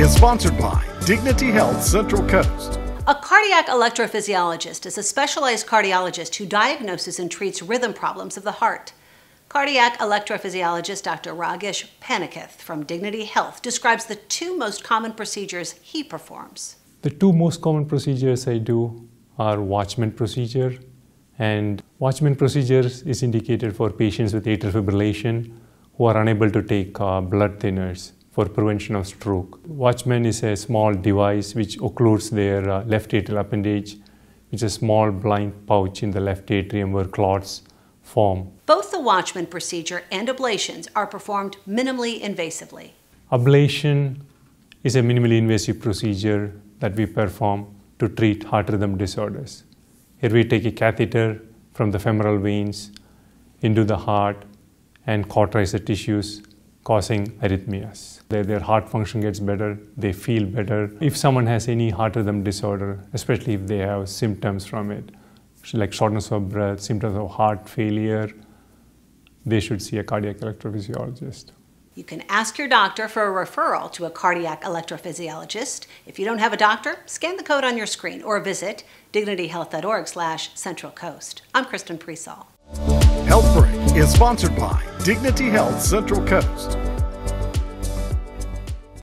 is sponsored by Dignity Health Central Coast. A cardiac electrophysiologist is a specialized cardiologist who diagnoses and treats rhythm problems of the heart. Cardiac electrophysiologist Dr. Ragesh Panikkath from Dignity Health describes the two most common procedures he performs. The two most common procedures I do are Watchman procedure and Watchman procedures is indicated for patients with atrial fibrillation who are unable to take uh, blood thinners for prevention of stroke. Watchman is a small device which occludes their uh, left atrial appendage, which is a small blind pouch in the left atrium where clots form. Both the Watchman procedure and ablations are performed minimally invasively. Ablation is a minimally invasive procedure that we perform to treat heart rhythm disorders. Here we take a catheter from the femoral veins into the heart and cauterize the tissues, causing arrhythmias. Their, their heart function gets better, they feel better. If someone has any heart rhythm disorder, especially if they have symptoms from it, like shortness of breath, symptoms of heart failure, they should see a cardiac electrophysiologist. You can ask your doctor for a referral to a cardiac electrophysiologist. If you don't have a doctor, scan the code on your screen or visit dignityhealth.org slash central coast. I'm Kristen Presall. Health Break is sponsored by Dignity Health Central Coast.